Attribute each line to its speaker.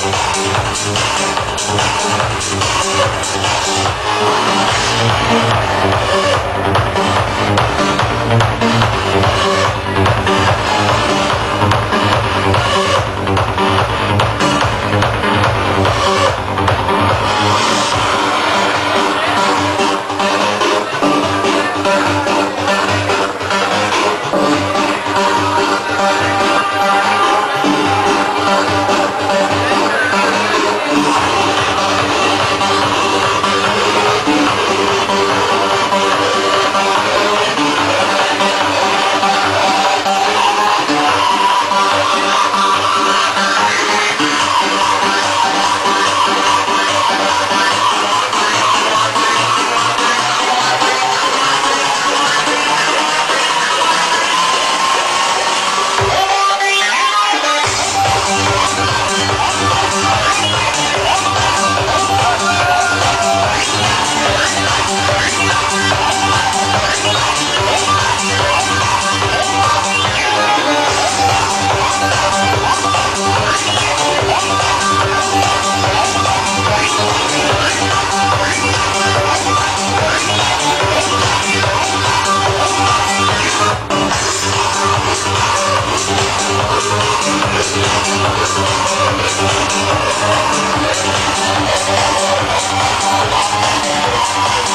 Speaker 1: Thank
Speaker 2: you. Thank you.